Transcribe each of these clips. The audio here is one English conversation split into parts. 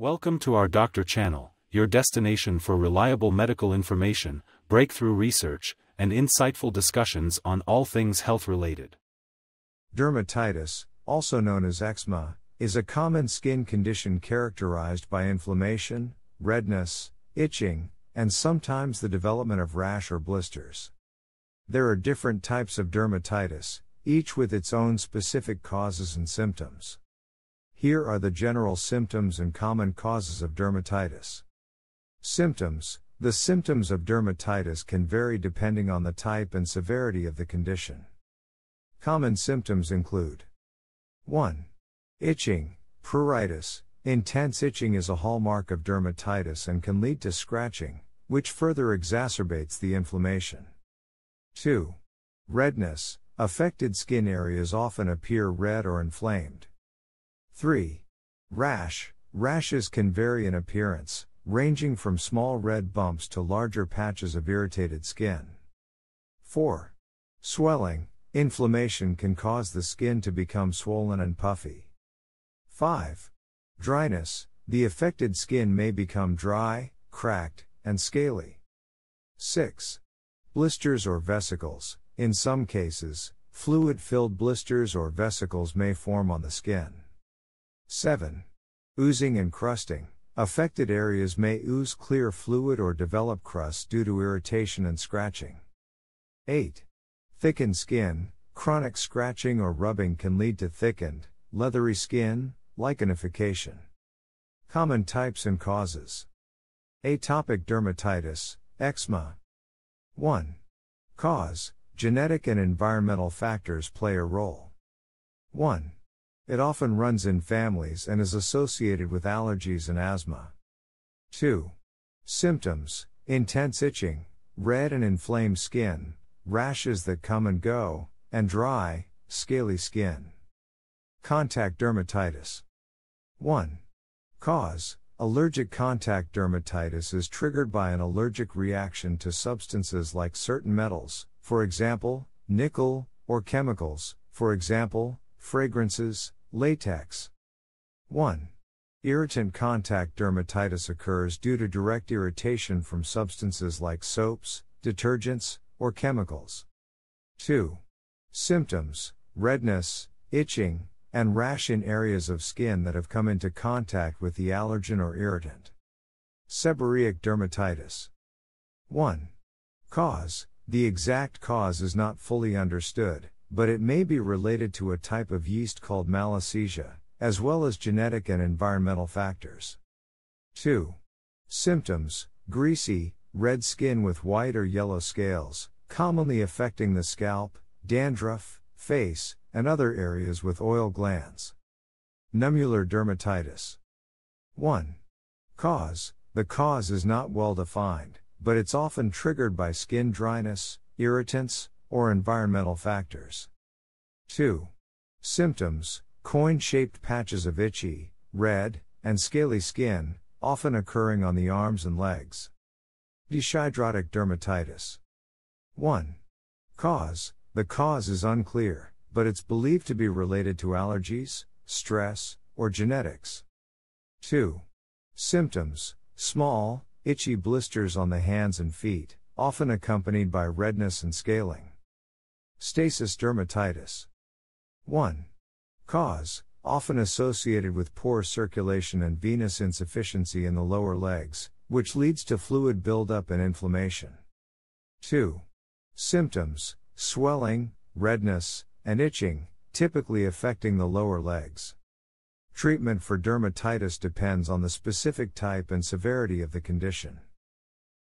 Welcome to our Doctor Channel, your destination for reliable medical information, breakthrough research, and insightful discussions on all things health related. Dermatitis, also known as eczema, is a common skin condition characterized by inflammation, redness, itching, and sometimes the development of rash or blisters. There are different types of dermatitis, each with its own specific causes and symptoms. Here are the general symptoms and common causes of dermatitis. Symptoms The symptoms of dermatitis can vary depending on the type and severity of the condition. Common symptoms include 1. Itching, pruritus. Intense itching is a hallmark of dermatitis and can lead to scratching, which further exacerbates the inflammation. 2. Redness. Affected skin areas often appear red or inflamed. 3. Rash. Rashes can vary in appearance, ranging from small red bumps to larger patches of irritated skin. 4. Swelling. Inflammation can cause the skin to become swollen and puffy. 5. Dryness. The affected skin may become dry, cracked, and scaly. 6. Blisters or vesicles. In some cases, fluid filled blisters or vesicles may form on the skin. 7. Oozing and crusting. Affected areas may ooze clear fluid or develop crusts due to irritation and scratching. 8. Thickened skin. Chronic scratching or rubbing can lead to thickened, leathery skin, lichenification. Common types and causes Atopic dermatitis, eczema. 1. Cause Genetic and environmental factors play a role. 1. It often runs in families and is associated with allergies and asthma. 2. Symptoms intense itching, red and inflamed skin, rashes that come and go, and dry, scaly skin. Contact dermatitis. 1. Cause Allergic contact dermatitis is triggered by an allergic reaction to substances like certain metals, for example, nickel, or chemicals, for example, fragrances, latex. 1. Irritant contact dermatitis occurs due to direct irritation from substances like soaps, detergents, or chemicals. 2. Symptoms redness, itching, and rash in areas of skin that have come into contact with the allergen or irritant. Seborrheic dermatitis. 1. Cause The exact cause is not fully understood, but it may be related to a type of yeast called Malassezia, as well as genetic and environmental factors. 2. Symptoms Greasy, red skin with white or yellow scales, commonly affecting the scalp, dandruff, face, and other areas with oil glands. Nummular dermatitis. 1. Cause The cause is not well defined, but it's often triggered by skin dryness, irritants, or environmental factors. 2. Symptoms Coin shaped patches of itchy, red, and scaly skin, often occurring on the arms and legs. Dyshidrotic dermatitis. 1. Cause The cause is unclear but it's believed to be related to allergies, stress, or genetics. 2. Symptoms Small, itchy blisters on the hands and feet, often accompanied by redness and scaling. Stasis dermatitis. 1. Cause Often associated with poor circulation and venous insufficiency in the lower legs, which leads to fluid buildup and inflammation. 2. Symptoms Swelling, redness, and itching, typically affecting the lower legs. Treatment for dermatitis depends on the specific type and severity of the condition.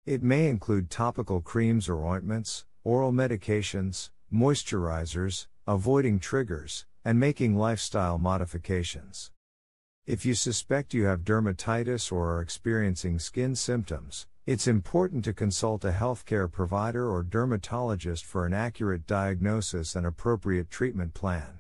It may include topical creams or ointments, oral medications, moisturizers, avoiding triggers, and making lifestyle modifications. If you suspect you have dermatitis or are experiencing skin symptoms, it's important to consult a healthcare provider or dermatologist for an accurate diagnosis and appropriate treatment plan.